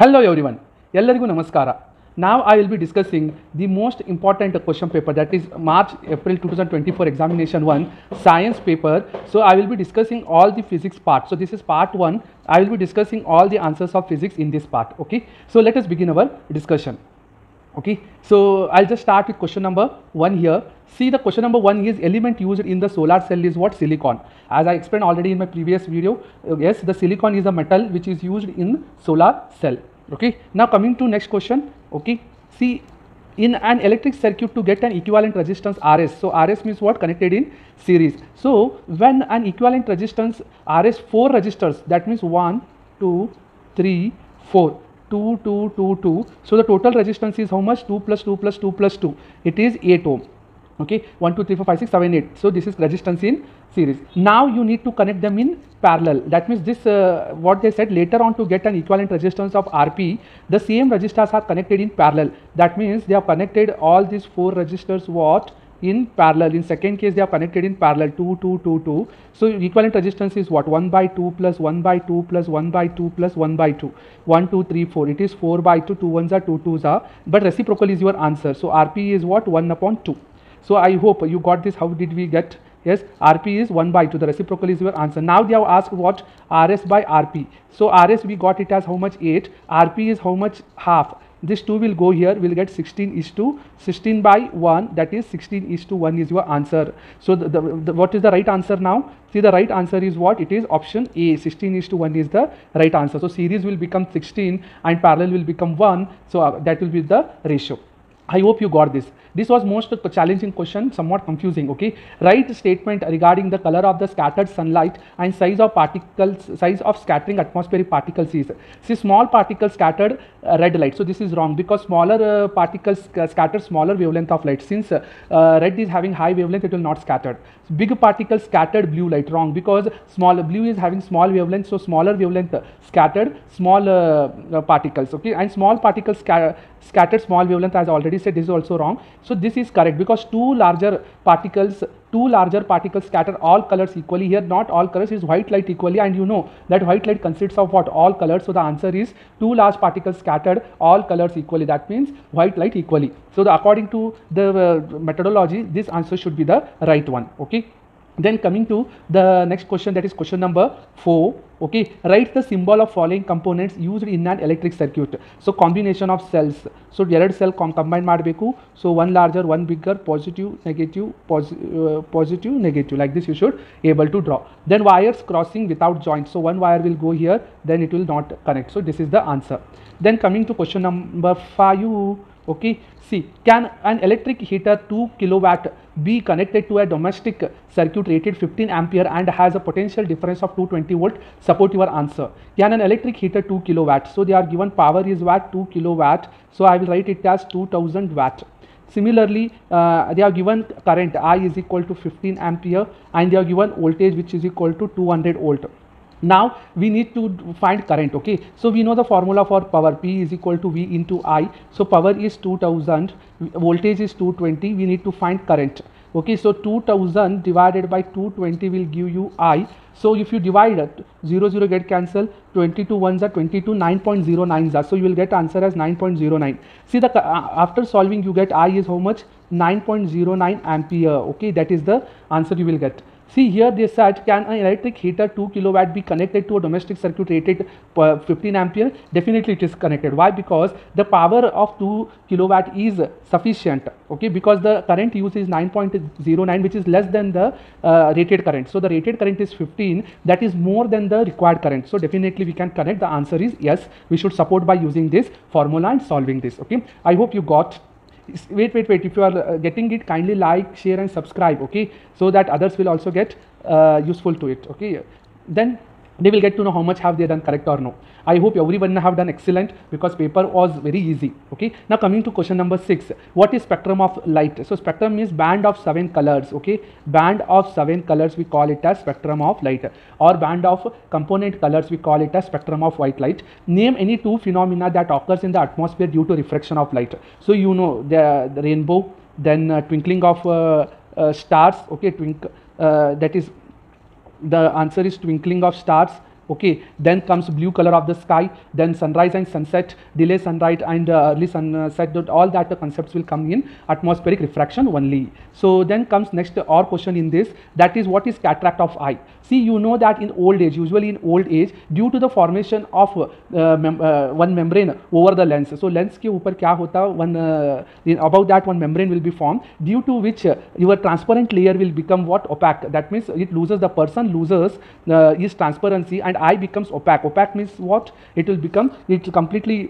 Hello everyone, ಎಲ್ಲರಿಗೂ ನಮಸ್ಕಾರ Now I will be discussing the most important question paper that is March April 2024 examination 1 science paper. So I will be discussing all the physics part. So this is part 1. I will be discussing all the answers of physics in this part. Okay. So let us begin our discussion. Okay, so I'll just start with question number one here. See the question number one is element used in the solar cell is what silicon. As I explained already in my previous video, uh, yes, the silicon is a metal which is used in solar cell. Okay, now coming to next question. Okay, see in an electric circuit to get an equivalent resistance RS. So RS means what connected in series. So when an equivalent resistance RS four resistors that means one, two, three, four. 2 2 2 2 so the total resistance is how much? 2 plus 2 plus 2 plus 2 it is 8 ohm. Okay? 1 2 3 4 5 6 7 8 so this is resistance in series. Now you need to connect them in parallel. That means this uh, what they said later on to get an equivalent resistance of rp the same resistors are connected in parallel. That means they have connected all these four resistors what in parallel in second case they are connected in parallel 2 2 2 2 so equivalent resistance is what? 1 by 2 plus 1 by 2 plus 1 by 2 plus 1 by 2 1 2 3 4 it is 4 by 2 2 ones are 2 twos are. But reciprocal is your answer. So rp is what? 1 upon 2 so i hope you got this. How did we get? Yes rp is 1 by 2 the reciprocal is your answer. Now they have asked what? Rs by rp so rs we got it as how much? 8 rp is how much? Half this 2 will go here we will get 16 is to 16 by 1 that is 16 is to 1 is your answer. So the, the, the, what is the right answer now? See the right answer is what? It is option a 16 is to 1 is the right answer. So series will become 16 and parallel will become 1 so uh, that will be the ratio I hope you got this. This was most challenging question, somewhat confusing. Okay, write statement regarding the color of the scattered sunlight and size of particles, size of scattering atmospheric particles is. See, small particles scattered uh, red light. So this is wrong because smaller uh, particles scatter smaller wavelength of light. Since uh, uh, red is having high wavelength, it will not scatter. Big particles scattered blue light. Wrong because small blue is having small wavelength, so smaller wavelength uh, scattered small uh, particles. Okay, and small particles sca- scattered small wavelength as already said this is also wrong. So this is correct because two larger particles two larger particles scatter all colors equally. Here not all colors is white light equally. And you know that white light consists of what? All colors. So the answer is two large particles scattered all colors equally. That means white light equally. So the, according to the uh, methodology this answer should be the right one. Okay then coming to the next question that is question number 4 okay write the symbol of following components used in an electric circuit so combination of cells so ಎರಡು cell combine ಮಾಡಬೇಕು so one larger one bigger positive negative positive negative like this you should able to draw then wires crossing without joint so one wire will go here then it will not connect so this is the answer then coming to question number five okay? See can an electric heater 2 kilowatt be connected to a domestic circuit rated 15 ampere and has a potential difference of 220 volt? Support your answer. Can an electric heater 2 kilowatt so they are given power is watt 2 kilowatt so i will write it as 2000 watt. Similarly uh, they are given current i is equal to 15 ampere and they are given voltage which is equal to 200 volt now we need to find current okay? So we know the formula for power p is equal to v into i. So power is 2000 voltage is 220 we need to find current okay? So 2000 divided by 220 will give you i. So if you divide it 0 0 get cancel 22 ones are 22 9.09 are. So you will get answer as 9.09 see the uh, after solving you get i is how much? 9.09 ampere okay? That is the answer you will get See here they said can an electric heater 2 kilowatt be connected to a domestic circuit rated uh, 15 ampere? Definitely it is connected. Why? Because the power of 2 kilowatt is sufficient. Okay, because the current use is 9.09 which is less than the uh, rated current. So the rated current is 15 that is more than the required current. So definitely we can connect. The answer is yes. We should support by using this formula and solving this. Okay, I hope you got wait wait wait. If you are uh, getting it kindly like share and subscribe okay? So that others will also get uh, useful to it okay? Then they will get to know how much have they done correct or no. I hope everyone have done excellent because paper was very easy okay? Now coming to question number 6 what is spectrum of light? So spectrum means band of seven colors okay? Band of seven colors we call it as spectrum of light. Or band of component colors we call it as spectrum of white light. Name any two phenomena that occurs in the atmosphere due to refraction of light. So you know the, the rainbow then uh, twinkling of uh, uh, stars okay? Twink uh, that is the answer is twinkling of stars okay? Then comes blue color of the sky then sunrise and sunset delay sunrise and uh, early sunset all that uh, concepts will come in atmospheric refraction only. So then comes next our question in this that is what is cataract of eye see you know that in old age usually in old age due to the formation of uh, mem- uh, one membrane over the lens so lens के ऊपर क्या होता one uh, in, above that one membrane will be formed due to which uh, your transparent layer will become what opaque that means it loses the person loses uh, his transparency and eye becomes opaque opaque means what it will become it completely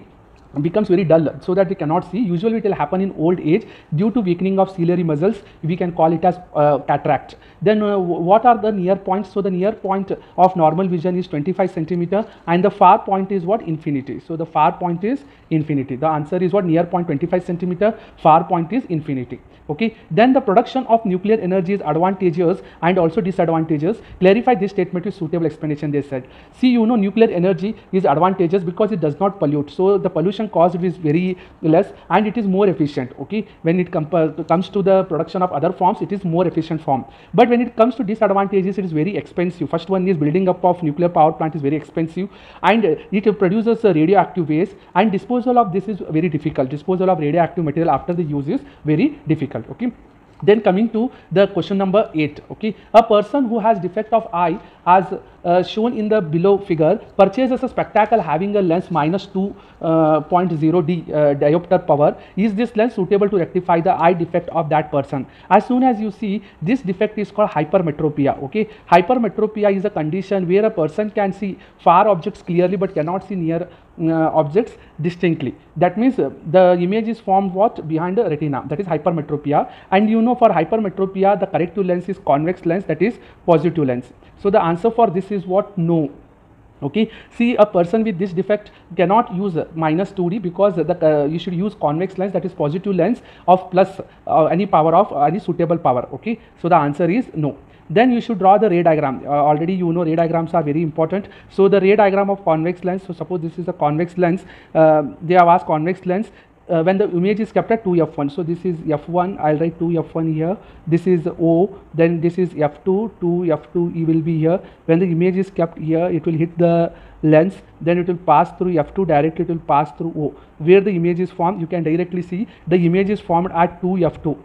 becomes very dull so that we cannot see. Usually it will happen in old age. Due to weakening of ciliary muscles we can call it as uh, cataract. Then uh, what are the near points? So the near point of normal vision is 25 centimeter and the far point is what? Infinity. So the far point is infinity. The answer is what? Near point 25 centimeter far point is infinity. Okay? Then the production of nuclear energy is advantageous and also disadvantageous. Clarify this statement with suitable explanation they said. See you know nuclear energy is advantageous because it does not pollute. So the pollution caused is very less and it is more efficient okay? When it comes to the production of other forms it is more efficient form. But when it comes to disadvantages it is very expensive. First one is building up of nuclear power plant is very expensive and it produces a radioactive waste and disposal of this is very difficult. Disposal of radioactive material after the use is very difficult okay? Then coming to the question number 8 okay? A person who has defect of eye as uh, shown in the below figure purchases a spectacle having a lens minus 2.0 d uh, diopter power. Is this lens suitable to rectify the eye defect of that person? As soon as you see this defect is called hypermetropia okay? Hypermetropia is a condition where a person can see far objects clearly but cannot see near uh, objects distinctly. That means uh, the image is formed what? Behind the retina that is hypermetropia. And you know for hypermetropia the corrective lens is convex lens that is positive lens so the answer for this is what? No. Okay. See a person with this defect cannot use minus 2d because the uh, you should use convex lens that is positive lens of plus uh, any power of uh, any suitable power. Okay. So the answer is no. Then you should draw the ray diagram. Uh, already you know ray diagrams are very important. So the ray diagram of convex lens so suppose this is a convex lens uh, they have asked convex lens uh, when the image is kept at 2f1 so this is f1 i'll write 2f1 here. This is o then this is f2 2f2 e will be here. When the image is kept here it will hit the lens then it will pass through f2 directly it will pass through o. Where the image is formed you can directly see the image is formed at 2f2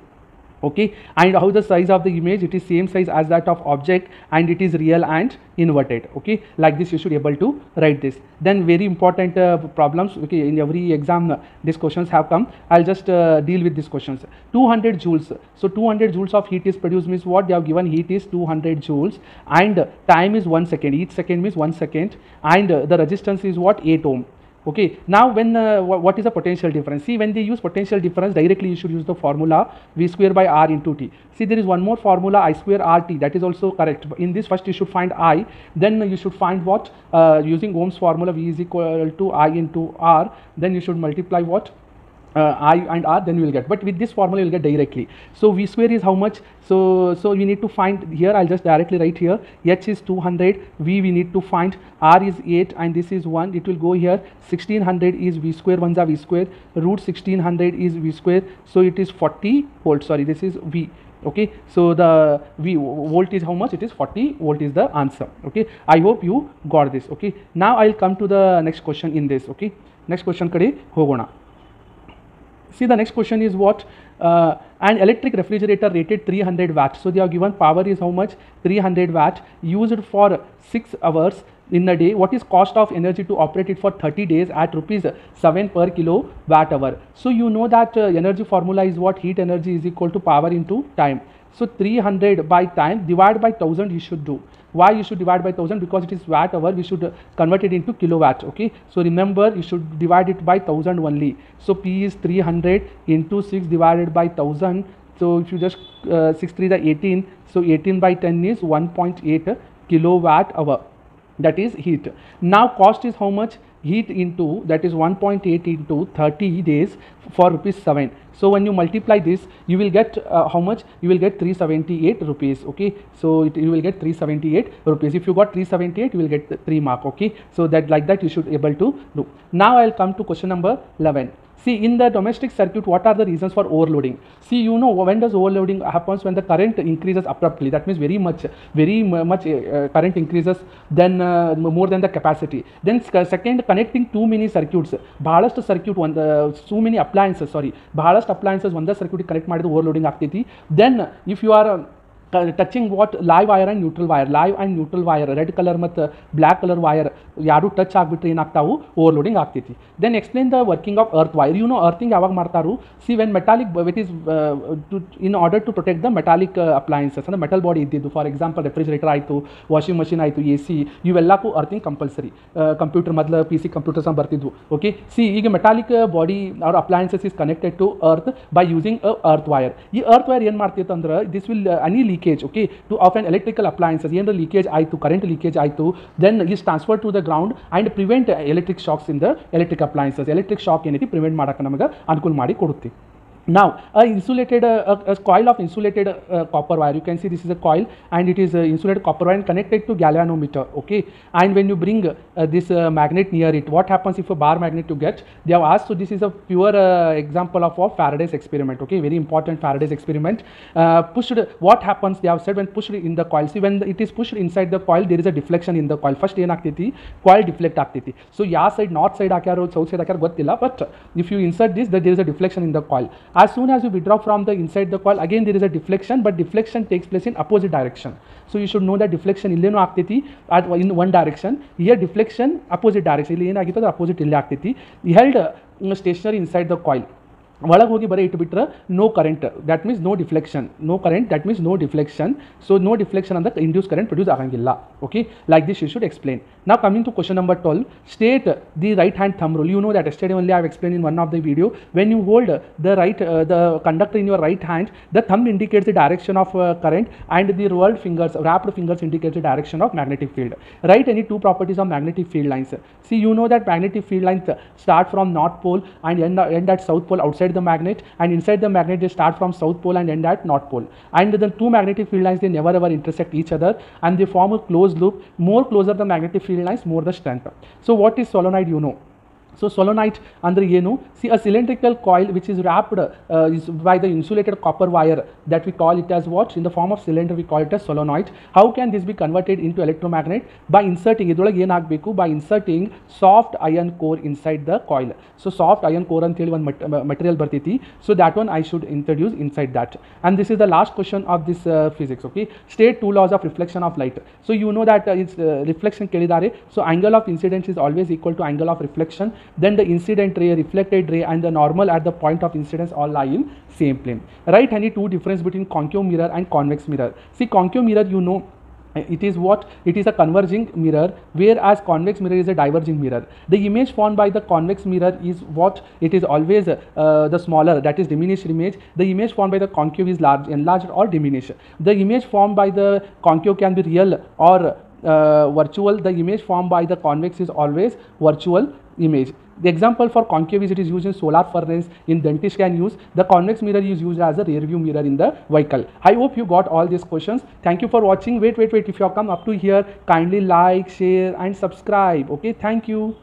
okay? And how the size of the image it is same size as that of object and it is real and inverted. Okay? Like this you should be able to write this. Then very important uh, problems okay in every exam uh, these questions have come. I'll just uh, deal with these questions. 200 joules. So 200 joules of heat is produced means what? They have given heat is 200 joules and time is 1 second. Each second means 1 second. And uh, the resistance is what? 8 ohm okay now when uh, what is the potential difference? See when they use potential difference directly you should use the formula v square by r into t. See there is one more formula i square rt that is also correct. In this first you should find i then you should find what? Uh, using ohm's formula v is equal to i into r then you should multiply what uh, i and r then we will get but with this formula we will get directly. So v square is how much? So so we need to find here i'll just directly write here. H is 200 v we need to find. R is 8 and this is 1 it will go here. 1600 is v square one's a v square. Root 1600 is v square. So it is 40 volt sorry this is v okay? So the v volt is how much? It is 40 volt is the answer okay? I hope you got this okay? Now i'll come to the next question in this okay? Next question kade hogona. See the next question is what? Uh, an electric refrigerator rated 300 watt. So they are given power is how much? 300 watt used for 6 hours in a day. What is cost of energy to operate it for 30 days at rupees 7 per kilowatt hour? So you know that uh, energy formula is what? Heat energy is equal to power into time. So 300 by time divided by 1000 you should do. Why you should divide by 1000? Because it is watt hour, we should uh, convert it into kilowatt. Okay. So remember you should divide it by 1000 only. So P is 300 into 6 divided by 1000. So if you just uh, 6 3 the 18. So 18 by 10 is 1.8 kilowatt hour. That is heat. Now cost is how much? Heat into that is 1.8 into 30 days for rupees 7 so when you multiply this you will get uh, how much? You will get 378 rupees okay? So it, you will get 378 rupees. If you got 378 you will get the 3 mark okay? So that like that you should able to do. Now i'll come to question number 11 See, in the domestic circuit, what are the reasons for overloading? See, you know, when does overloading happens when the current increases abruptly. That means very much, very mu- much uh, uh, current increases then uh, m- more than the capacity. Then sc- second, connecting too many circuits. ಬಹಳಷ್ಟು circuit ಒಂದು ಸೂ many appliances ಸಾರಿ ಬಹಳಷ್ಟು appliances ಒಂದೇ circuit connect ಮಾಡಿದ್ರೆ overloading ಆಗ್ತೈತಿ then if you are touching what live wire and neutral wire live and neutral wire red colour ಮತ್ತು black colour wire ಯಾರು touch ಆಗಿಬಿಟ್ರೆ ಏನಾಗ್ತಾವು? ಓವರ್ಲೋಡಿಂಗ್ ಆಗ್ತೈತಿ. Then explain the working of earth wire you know earthing ಯಾವಾಗ ಮಾಡ್ತಾರು? See when metallic with is in order to protect the metallic appliances ಅಂದರೆ metal body ಇದ್ದಿದ್ದು. For example refrigerator ಆಯಿತು washing machine ಆಯಿತು A C ಇವೆಲ್ಲಕ್ಕೂ earthing compulsory computer ಮೊದಲು P C computers ಬರ್ತಿದ್ವು. Okay see ಈಗ metallic body ಅವ್ರ appliances is connected to earth by using a earth wire ಈ ಅರ್ತ್ ವೈರ್ ಏನು ಮಾಡ್ತಿತ್ತು ಅಂದ್ರೆ this will any leakage okay to of on electrical appliances ಏನಾರ leakage ಆಯಿತು ಕರೆಂಟ್ ಲೀಕೇಜ್ ಆಯಿತು then is transfer to the ground and prevent electric shocks in the electric appliances electric shock ಏನೈತಿ prevent ಮಾಡೋಕೆ ನಮಗೆ ಅನುಕೂಲ ಮಾಡಿ ಕೊಡುತ್ತೆ now a insulated uh, a, a coil of insulated uh, copper wire you can see this is a coil and it is uh, insulated copper wire connected to galvanometer okay and when you bring uh, this uh, magnet near it what happens if a bar magnet you get they have asked so this is a pure uh, example of a faraday's experiment okay very important faraday's experiment uh, pushed what happens they have said when pushed in the coil see when it is pushed inside the coil there is a deflection in the coil first ಏನಾಗ್ತೈತಿ coil deflect ಆಗ್ತೈತಿ so ಯಾವ side north side ಹಾಕ್ಯಾರೋ south side ಹಾಕ್ಯಾರೋ ಗೊತ್ತಿಲ್ಲ but if you insert this there is a deflection in the coil as soon as you withdraw from the inside the coil again there is a deflection but deflection takes place in opposite direction so you should know that deflection ಇಲ್ಲೇನೂ ಆಗ್ತೈತಿ at in one direction here deflection opposite direction ಇಲ್ಲಿ ಏನಾಗಿತ್ತು ಅದು opposite ಇಲ್ಲೇ ಆಗ್ತೈತಿ held stationary inside the coil ಒಳಗೆ ಹೋಗಿ ಬರೀ ಇಟ್ಬಿಟ್ರೆ no current that means no deflection no current that means no deflection so no deflection ಅಂದ್ರೆ ಇಂಡ್ಯೂಸ್ ಕರೆಂಟ್ ಪ್ರೊಡ್ಯೂಸ್ ಆಗಂಗಿಲ್ಲ okay like this you should explain ನಾವು coming to question number twelve state the right hand thumb rule you no that ಎಸ್ಟೇಡಿ only I explain in one of the video when you hold the right the conductor in your right hand the thumb indicates the direction of current and the rolled fingers wrapped fingers indicates the direction of magnetic field. Write any two properties of magnetic field lines. See, you know that magnetic field lines start from north pole and end, end at south pole outside the magnet, and inside the magnet they start from south pole and end at north pole. And the two magnetic field lines they never ever intersect each other, and they form a closed loop. More closer the magnetic field lines, more the strength. So, what is solenoid? You know. So solenoid under Yenu, see a cylindrical coil which is wrapped uh, is by the insulated copper wire that we call it as what? In the form of cylinder we call it as solenoid. How can this be converted into electromagnet? By inserting, by inserting soft iron core inside the coil. So soft iron core and one material. So that one I should introduce inside that. And this is the last question of this uh, physics, okay? State two laws of reflection of light. So you know that uh, it's uh, reflection, so angle of incidence is always equal to angle of reflection then the incident ray, reflected ray and the normal at the point of incidence all lie in same plane. Right any two difference between concave mirror and convex mirror. See concave mirror you know it is what? It is a converging mirror whereas convex mirror is a diverging mirror. The image formed by the convex mirror is what? It is always uh, the smaller that is diminished image. The image formed by the concave is large enlarged or diminished. The image formed by the concave can be real or uh, virtual. The image formed by the convex is always virtual image. The example for concave is it is used in solar furnace in dentist can use. The convex mirror is used as a rear view mirror in the vehicle. I hope you got all these questions. Thank you for watching. Wait wait wait. If you have come up to here kindly like share and subscribe. Okay thank you